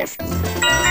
Octagonopus.